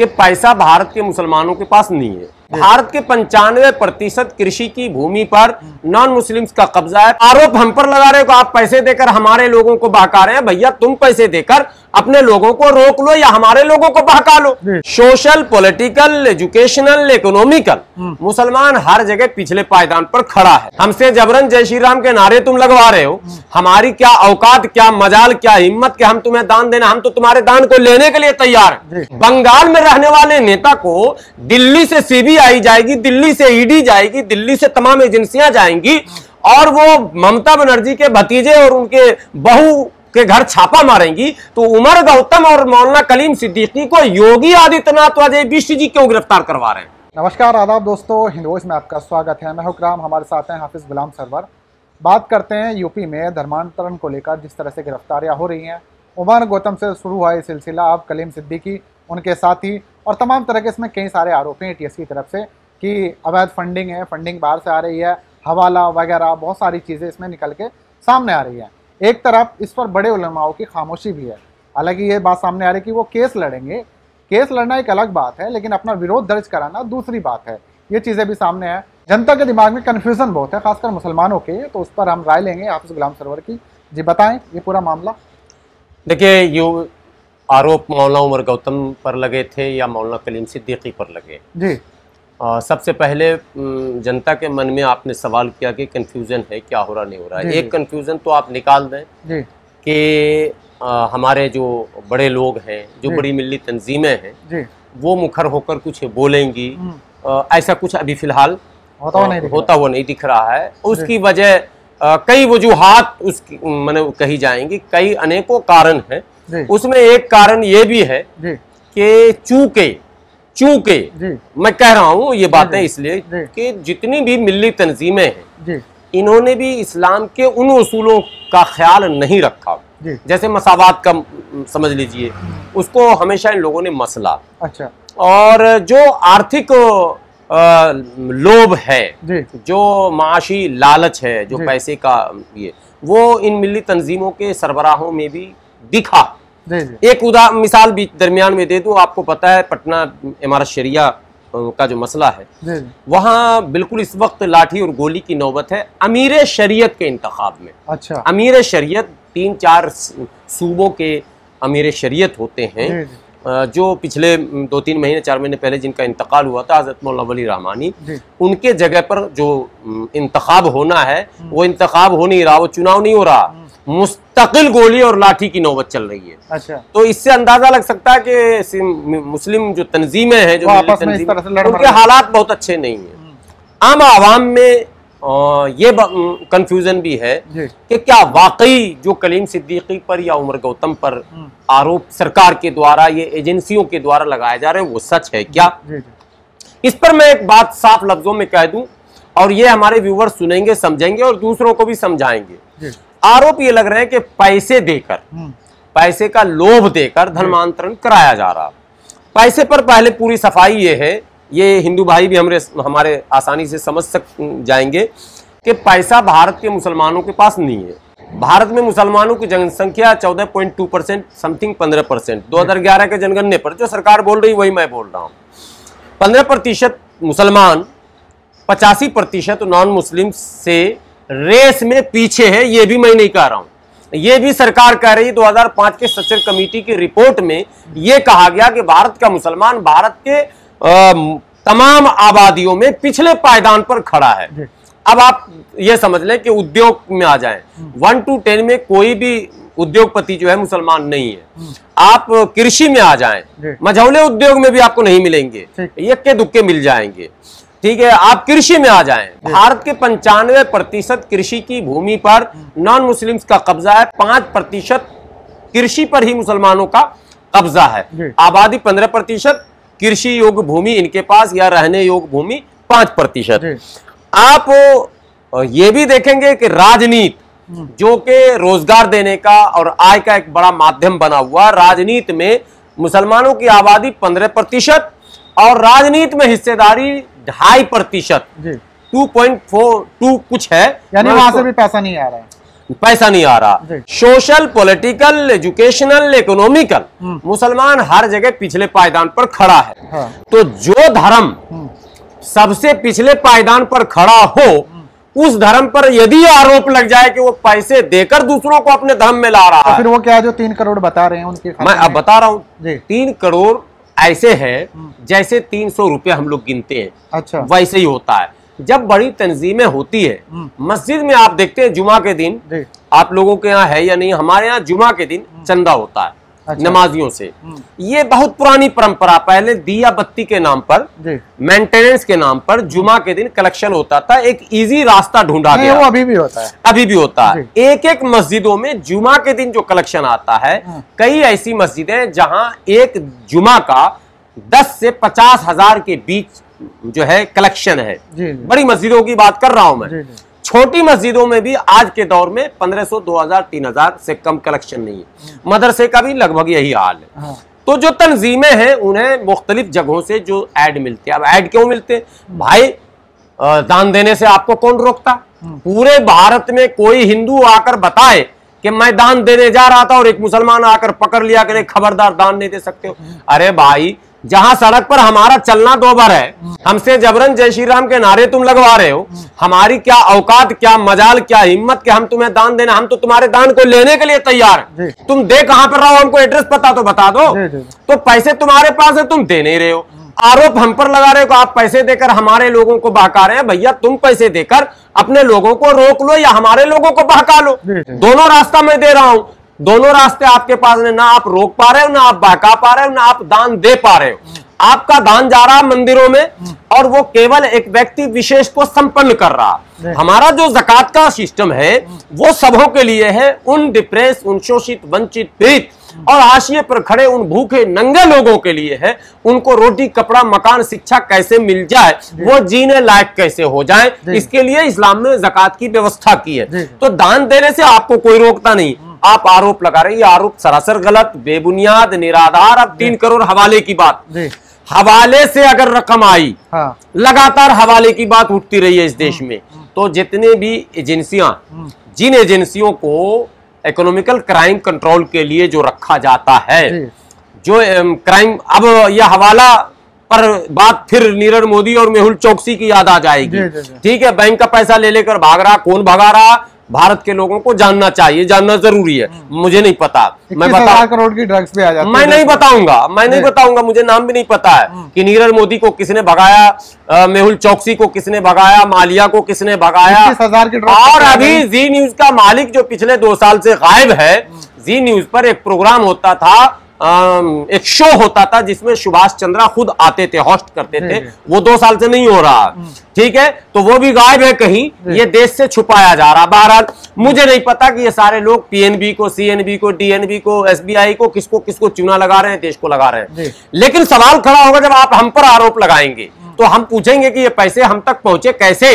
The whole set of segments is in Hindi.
कि पैसा भारत के मुसलमानों के पास नहीं है। भारत के पंचानवे प्रतिशत कृषि की भूमि पर नॉन मुस्लिम्स का कब्जा है। आरोप हम पर लगा रहे हो आप पैसे देकर हमारे लोगों को बहका रहे हैं। भैया तुम पैसे देकर अपने लोगों को रोक लो या हमारे लोगों को बहका लो। सोशल पॉलिटिकल एजुकेशनल इकोनॉमिकल मुसलमान हर जगह पिछले पायदान पर खड़ा है। हमसे जबरन जय श्री राम के नारे तुम लगवा रहे हो। हमारी क्या औकात क्या मजाल क्या हिम्मत के हम तुम्हें दान देना हम तो तुम्हारे दान को लेने के लिए तैयार हैं। बंगाल में रहने वाले नेता को दिल्ली से सीबीआई जाएगी, दिल्ली से ईडी जाएगी, दिल्ली से तमाम एजेंसियाँ जाएँगी और वो ममता बनर्जी के भतीजे और उनके बहू के घर छापा मारेंगी। तो उमर गौतम और मौलाना कलीम सिद्दीकी को योगी आदित्यनाथ व अजय बिष्ट जी क्यों गिरफ़्तार करवा रहे हैं? नमस्कार, आदाब दोस्तों हिंदोज में आपका स्वागत है। मैं हुक्राम हमारे साथ हैं हाफिज गुलाम सरवर। बात करते हैं यूपी में धर्मांतरण को लेकर, जिस तरह से गिरफ्तारियाँ हो रही हैं। उमर गौतम से शुरू हुआ ये सिलसिला। अब कलीम सिद्दीकी उनके साथी और तमाम तरह के इसमें कई सारे आरोप हैं टी की तरफ़ से कि अवैध फंडिंग है फंडिंग बाहर से आ रही है, हवाला वगैरह बहुत सारी चीज़ें इसमें निकल के सामने आ रही हैं। एक तरफ़ इस पर बड़े उलमाओं की खामोशी भी है। हालाँकि ये बात सामने आ रही है कि वो केस लड़ेंगे। केस लड़ना एक अलग बात है, लेकिन अपना विरोध दर्ज कराना दूसरी बात है। ये चीज़ें भी सामने है। जनता के दिमाग में कन्फ्यूज़न बहुत है, खासकर मुसलमानों के। तो उस पर हम राय लेंगे हाफिज गुलाम सरवर की। जी बताएँ, ये पूरा मामला। देखिए, यो आरोप मौलाना उमर गौतम पर लगे थे या मौलाना कलीम सिद्दीकी पर लगे? जी। आ, सबसे पहले जनता के मन में आपने सवाल किया कि कंफ्यूजन है क्या हो रहा नहीं हो रहा है। एक कंफ्यूजन तो आप निकाल दें कि हमारे जो बड़े लोग हैं जो बड़ी मिली तंजीमें हैं वो मुखर होकर कुछ बोलेंगी। हम्म, आ, ऐसा कुछ अभी फ़िलहाल होता हुआ नहीं दिख होता हुआ नहीं दिख रहा है। उसकी वजह कई वजूहत उसकी मैंने कही जाएँगी। कई अनेकों कारण हैं। उसमें एक कारण ये भी है कि चूँकि चूँकि मैं कह रहा हूँ ये बातें। इसलिए कि जितनी भी मिली तंजीमें हैं इन्होंने भी इस्लाम के उन उसूलों का ख्याल नहीं रखा। जैसे मसावात का समझ लीजिए उसको हमेशा इन लोगों ने मसला। अच्छा। और जो आर्थिक लोभ है जो। माशी लालच है जो पैसे का ये वो इन मिली तंजीमों के सरबराहों में भी दिखा। एक उदा मिसाल भी दरमियान में दे दूँ आपको पता है पटना इमारत शरिया का जो मसला है वहाँ बिल्कुल इस वक्त लाठी और गोली की नौबत है अमीर शरीयत के इंतखाब में। अच्छा। अमीर शरीयत तीन चार सूबों के अमीर शरीयत होते हैं जी पिछले दो तीन महीने चार महीने पहले जिनका इंतकाल हुआ था हज़रत मौला वली रहमानी उनके जगह पर जो इंतखाब होना है वो इंतखाब हो नहीं रहा वो चुनाव नहीं हो रहा। मुस्तकिल गोली और लाठी की नौबत चल रही है। अच्छा। तो इससे अंदाज़ा लग सकता है कि मुस्लिम जो तंजीमें हैं जो तंजीमें, उनके हालात बहुत अच्छे नहीं है। आम आवाम में ये कंफ्यूजन भी है कि क्या वाकई जो कलीम सिद्दीकी पर या उमर गौतम पर हम्म। आरोप सरकार के द्वारा ये एजेंसियों के द्वारा लगाए जा रहे हैं वो सच है क्या? इस पर मैं एक बात साफ़ लफ्जों में कह दूँ और ये हमारे व्यूवर्स सुनेंगे समझेंगे और दूसरों को भी समझाएँगे। आरोप ये लग रहे हैं कि पैसे देकर हम्म, पैसे का लोभ देकर धर्मांतरण कराया जा रहा। पैसे पर पहले पूरी सफ़ाई ये है ये हिंदू भाई भी हमरे हमारे आसानी से समझ सक जाएँगे कि पैसा भारत के मुसलमानों के पास नहीं है। भारत में मुसलमानों की जनसंख्या 14.2 परसेंट समथिंग 15 परसेंट। दो के जनगणने पर जो सरकार बोल रही वही मैं बोल रहा हूँ। पंद्रह प्रतिशत मुसलमान पचासी प्रतिशत नॉन मुस्लिम से रेस में पीछे है ये भी मैं नहीं कह रहा हूँ। ये भी सरकार कह रही है 2005 के सचर कमेटी की रिपोर्ट में ये कहा गया कि भारत का मुसलमान भारत के अ, तमाम आबादियों में पिछले पायदान पर खड़ा है। अब आप ये समझ लें कि उद्योग में आ जाएँ। वन टू टेन में कोई भी उद्योगपति जो है मुसलमान नहीं है। आप कृषि में आ जाएँ मझौले उद्योग में भी आपको नहीं मिलेंगे। यक्के दुक्के मिल जाएँगे। ठीक है आप कृषि में आ जाएँ। भारत के पंचानवे प्रतिशत कृषि की भूमि पर नॉन मुस्लिम्स का कब्जा है पाँच प्रतिशत कृषि पर ही मुसलमानों का कब्जा है। आबादी पंद्रह प्रतिशत कृषि योग्य भूमि इनके पास या रहने योग्य भूमि पाँच प्रतिशत। आप ये भी देखेंगे कि राजनीति जो कि रोज़गार देने का और आय का एक बड़ा माध्यम बना हुआ राजनीति में मुसलमानों की आबादी पंद्रह प्रतिशत और राजनीति में हिस्सेदारी ढाई प्रतिशत। टू पॉइंट फोर टू कुछ है। यानी वहाँ से भी पैसा नहीं आ रहा है। पैसा नहीं आ रहा। Social political educational economical hmm. मुसलमान हर जगह पिछले पायदान पर खड़ा है। हाँ। तो जो धर्म हम्म, सबसे पिछले पायदान पर खड़ा हो उस धर्म पर यदि आरोप लग जाए कि वो पैसे देकर दूसरों को अपने धर्म में ला रहा तो है। फिर वो क्या है जो तीन करोड़ बता रहे हैं उनके मैं अब बता रहा हूँ। तीन करोड़ ऐसे है जैसे तीन सौ रुपये हम लोग गिनते हैं। अच्छा। वैसे ही होता है। जब बड़ी तंजीमें होती है हम्म। मस्जिद में आप देखते हैं जुमा के दिन आप लोगों के यहाँ है या नहीं हमारे यहाँ जुमा के दिन चंदा होता है। अच्छा। नमाजियों से। हम्म, ये बहुत पुरानी परंपरा पहले दिया बत्ती के नाम पर मेंटेनेंस के नाम पर जुमा के दिन कलेक्शन होता था एक इजी रास्ता ढूंढा नहीं वो अभी भी होता है। अभी भी होता है। एक एक मस्जिदों में जुमा के दिन जो कलेक्शन आता है हाँ। कई ऐसी मस्जिदें जहाँ एक जुमा का दस से पचास हज़ार के बीच जो है कलेक्शन है। बड़ी मस्जिदों की बात कर रहा हूँ मैं। छोटी मस्जिदों में भी आज के दौर में 1500 2000 3000 से कम कलेक्शन नहीं है। मदरसे का भी लगभग यही हाल है। हाँ। तो जो तंजीमें हैं उन्हें मुख्तलिफ़ जगहों से जो ऐड मिलते हैं अब ऐड क्यों मिलते हैं? भाई दान देने से आपको कौन रोकता? पूरे भारत में कोई हिंदू आकर बताए कि मैं दान देने जा रहा था और एक मुसलमान आकर पकड़ लिया कि नहीं खबरदार दान नहीं दे सकते हो। अरे भाई जहाँ सड़क पर हमारा चलना दो बार है। हमसे जबरन जय श्री राम के नारे तुम लगवा रहे हो। हमारी क्या औकात क्या मजाल क्या हिम्मत कि हम तुम्हें दान देना हम तो तुम्हारे दान को लेने के लिए तैयार। तुम दे कहाँ पर रहो हमको एड्रेस पता तो बता दो। तो पैसे तुम्हारे पास है तुम दे नहीं रहे हो। आरोप हम पर लगा रहे हो आप पैसे देकर हमारे लोगों को बहका रहे हैं। भैया तुम पैसे देकर अपने लोगों को रोक लो या हमारे लोगों को बहका लो। दोनों रास्ता मैं दे रहा हूँ। दोनों रास्ते आपके पास ने ना आप रोक पा रहे हो ना आप बहका पा रहे हो ना आप दान दे पा रहे हो। आपका दान जा रहा मंदिरों में और वो केवल एक व्यक्ति विशेष को संपन्न कर रहा हमारा जो जक़ात का सिस्टम है वो सबों के लिए है उन डिप्रेस उन शोषित वंचित पीड़ित। और हाशिए पर खड़े उन भूखे नंगे लोगों के लिए है। उनको रोटी कपड़ा मकान शिक्षा कैसे मिल जाए वो जीने लायक कैसे हो जाए इसके लिए इस्लाम ने जक़ात की व्यवस्था की है। तो दान देने से आपको कोई रोकता नहीं। आप आरोप लगा रहे हैं ये आरोप सरासर गलत बेबुनियाद निराधार अब तीन करोड़ हवाले की बात। हवाले से अगर रकम आई हाँ। लगातार हवाले की बात उठती रही है इस देश में तो जितने भी एजेंसियाँ जिन एजेंसियों को इकोनॉमिकल क्राइम कंट्रोल के लिए जो रखा जाता है। जो। क्राइम अब यह हवाला पर बात फिर नीरज मोदी और मेहुल चौकसी की याद आ जाएगी। ठीक है बैंक का पैसा ले लेकर भाग रहा कौन भगा रहा? भारत के लोगों को जानना चाहिए जानना ज़रूरी है। मुझे नहीं पता। मैं बता करोड़ की ड्रग्स भी आ जाती मैं नहीं बताऊँगा मैं नहीं बताऊँगा मुझे नाम भी नहीं पता है कि नीरज मोदी को किसने भगाया मेहुल चौकसी को किसने भगाया मालिया को किसने भगाया। और अभी जी न्यूज़ का मालिक जो पिछले दो साल से गायब है जी न्यूज़ पर एक प्रोग्राम होता था एक शो होता था जिसमें सुभाष चंद्रा खुद आते थे होस्ट करते थे। वो दो साल से नहीं हो रहा। ठीक है? तो वो भी गायब है कहीं। ये देश से छुपाया जा रहा। बहरहाल मुझे नहीं पता कि ये सारे लोग पीएनबी को सीएनबी को डीएनबी को एसबीआई को किसको किसको चुना लगा रहे हैं देश को लगा रहे हैं। लेकिन सवाल खड़ा होगा जब आप हम पर आरोप लगाएँगे। तो हम पूछेंगे कि ये पैसे हम तक पहुँचे कैसे?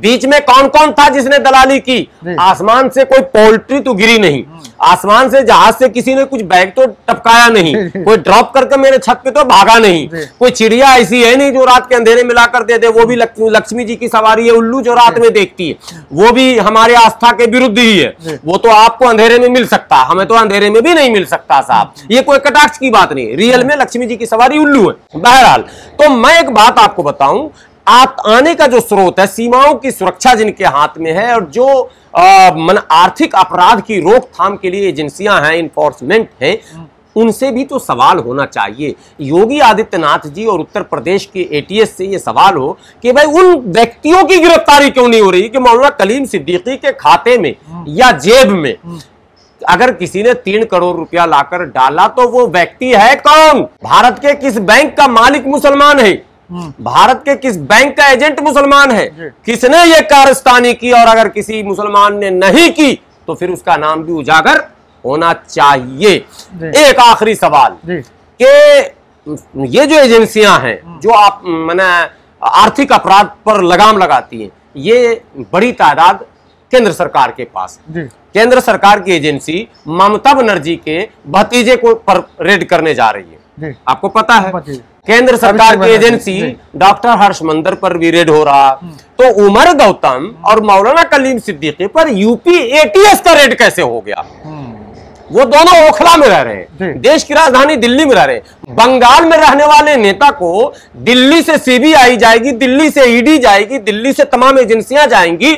बीच में कौन कौन था जिसने दलाली की? आसमान से कोई पोल्ट्री तो गिरी नहीं। आसमान से जहाज़ से किसी ने कुछ बैग तो टपकाया नहीं। कोई ड्रॉप करके मेरे छत पे तो भागा नहीं। कोई चिड़िया ऐसी है नहीं जो रात के अंधेरे में ला कर दे दे वो भी लक्ष्मी जी की सवारी है उल्लू जो रात में देखती है। वो भी हमारे आस्था के विरुद्ध ही है। वो तो आपको अंधेरे में मिल सकता है हमें तो अंधेरे में भी नहीं मिल सकता साहब। ये कोई कटाक्ष की बात नहीं रियल में लक्ष्मी जी की सवारी उल्लू है। बहरहाल तो मैं एक बात आपको बताऊँ, आप आने का जो स्रोत है, सीमाओं की सुरक्षा जिनके हाथ में है और जो मन आर्थिक अपराध की रोकथाम के लिए एजेंसियाँ हैं इन्फोर्समेंट है, उनसे भी तो सवाल होना चाहिए। योगी आदित्यनाथ जी और उत्तर प्रदेश के एटीएस से ये सवाल हो कि भाई उन व्यक्तियों की गिरफ्तारी क्यों नहीं हो रही? कि मौलाना कलीम सिद्दीकी के खाते में या जेब में अगर किसी ने तीन करोड़ रुपया लाकर डाला तो वो व्यक्ति है कौन? भारत के किस बैंक का मालिक मुसलमान है? भारत के किस बैंक का एजेंट मुसलमान है? किसने ये कारस्तानी की और अगर किसी मुसलमान ने नहीं की तो फिर उसका नाम भी उजागर होना चाहिए। एक आखिरी सवाल। कि ये जो एजेंसियाँ हैं जो आप मैंने आर्थिक अपराध पर लगाम लगाती हैं ये बड़ी तादाद केंद्र सरकार के पास है। केंद्र सरकार की एजेंसी ममता बनर्जी के भतीजे को पर रेड करने जा रही है। आपको पता है केंद्र सरकार की एजेंसी डॉक्टर हर्ष मंदर पर भी रेड हो रहा। तो उमर गौतम और मौलाना कलीम सिद्दीकी पर यूपी एटीएस का रेड कैसे हो गया? हम्म, वो दोनों ओखला में रह रहे हैं। देश की राजधानी दिल्ली में रह रहे हैं। बंगाल में रहने वाले नेता को दिल्ली से सीबीआई जाएगी दिल्ली से ईडी जाएगी दिल्ली से तमाम एजेंसियाँ जाएँगी।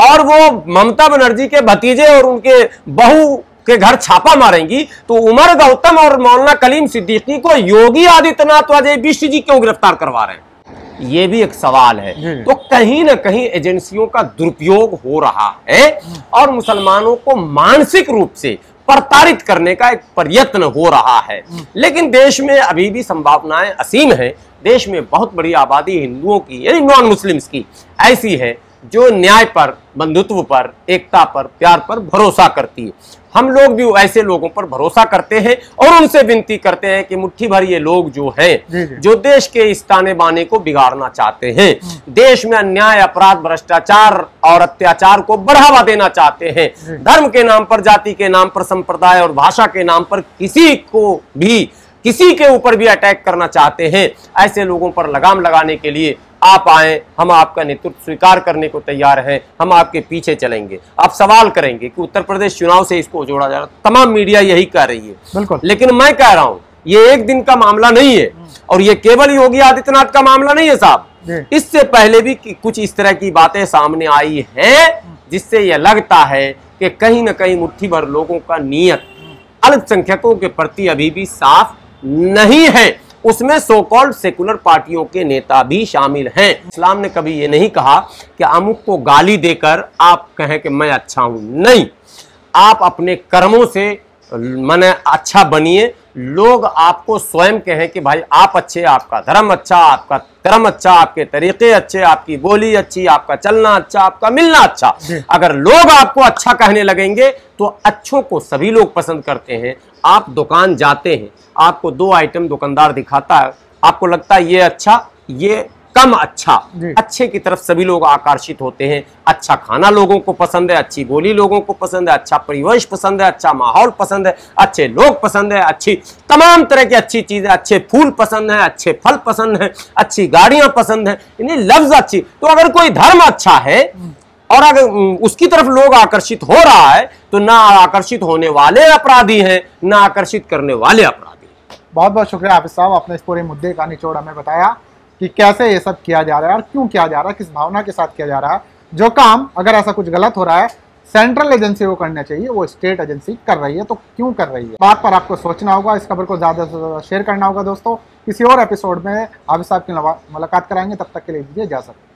और वो ममता बनर्जी के भतीजे और उनके बहू के घर छापा मारेंगी तो उमर गौतम और मौलाना कलीम सिद्दीकी को योगी आदित्यनाथ व अजय बिष्ट जी क्यों गिरफ़्तार करवा रहे हैं? ये भी एक सवाल है। तो कहीं ना कहीं एजेंसियों का दुरुपयोग हो रहा है और मुसलमानों को मानसिक रूप से प्रताड़ित करने का एक प्रयत्न हो रहा है। लेकिन देश में अभी भी संभावनाएँ असीम है। देश में बहुत बड़ी आबादी हिंदुओं की यानी नॉन मुस्लिम्स की ऐसी है जो न्याय पर बंधुत्व पर एकता पर प्यार पर भरोसा करती है। हम लोग भी ऐसे लोगों पर भरोसा करते हैं और उनसे विनती करते हैं कि मुट्ठी भर ये लोग जो हैं जी, देश के इस ताने बाने को बिगाड़ना चाहते हैं देश में अन्याय अपराध भ्रष्टाचार और अत्याचार को बढ़ावा देना चाहते हैं। धर्म के नाम पर जाति के नाम पर संप्रदाय और भाषा के नाम पर किसी को भी किसी के ऊपर भी अटैक करना चाहते हैं। ऐसे लोगों पर लगाम लगाने के लिए आप आए हम आपका नेतृत्व स्वीकार करने को तैयार हैं हम आपके पीछे चलेंगे। आप सवाल करेंगे कि उत्तर प्रदेश चुनाव से इसको जोड़ा जा रहा तमाम मीडिया यही कह रही है। बिल्कुल। लेकिन मैं कह रहा हूँ ये एक दिन का मामला नहीं है और ये केवल योगी आदित्यनाथ का मामला नहीं है साहब। इससे पहले भी कुछ इस तरह की बातें सामने आई हैं जिससे यह लगता है कि कहीं ना कहीं मुट्ठी भर लोगों का नियत अल्पसंख्यकों के प्रति अभी भी साफ़ नहीं है। उसमें सो कॉल्ड सेकुलर पार्टियों के नेता भी शामिल हैं। इस्लाम ने कभी ये नहीं कहा कि अमुक को गाली देकर आप कहें कि मैं अच्छा हूँ। नहीं, आप अपने कर्मों से, मैंने अच्छा बनिए लोग आपको स्वयं कहें कि भाई आप अच्छे आपका धर्म अच्छा आपका धर्म अच्छा आपके तरीके अच्छे आपकी बोली अच्छी आपका चलना अच्छा आपका मिलना अच्छा। अगर लोग आपको अच्छा कहने लगेंगे तो अच्छों को सभी लोग पसंद करते हैं। आप दुकान जाते हैं आपको दो आइटम दुकानदार दिखाता है आपको लगता है ये अच्छा ये कम अच्छा। अच्छे की तरफ़ सभी लोग आकर्षित होते हैं। अच्छा खाना लोगों को पसंद है अच्छी बोली लोगों को पसंद है अच्छा परिवेश पसंद है अच्छा माहौल पसंद है अच्छे लोग पसंद है अच्छी तमाम तरह की अच्छी चीज़ें अच्छे फूल पसंद है अच्छे फल पसंद है अच्छी गाड़ियाँ पसंद है यानी लफ्ज अच्छी। तो अगर कोई धर्म अच्छा है और अगर उसकी तरफ़ लोग आकर्षित हो रहा है तो ना आकर्षित होने वाले अपराधी हैं ना आकर्षित करने वाले अपराधी। बहुत बहुत शुक्रिया हाफिज साहब आपने इस पूरे मुद्दे का निचोड़ हमें बताया। कि कैसे ये सब किया जा रहा है और क्यों किया जा रहा है, किस भावना के साथ किया जा रहा है। जो काम, अगर ऐसा कुछ गलत हो रहा है सेंट्रल एजेंसी को करना चाहिए, वो स्टेट एजेंसी कर रही है तो क्यों कर रही है? बात पर आपको सोचना होगा, इस खबर को ज़्यादा से ज़्यादा शेयर करना होगा दोस्तों। किसी और एपिसोड में हाफिज साहब की मुलाकात कराएँगे, तब तक के लिए दीजिए इजाज़त।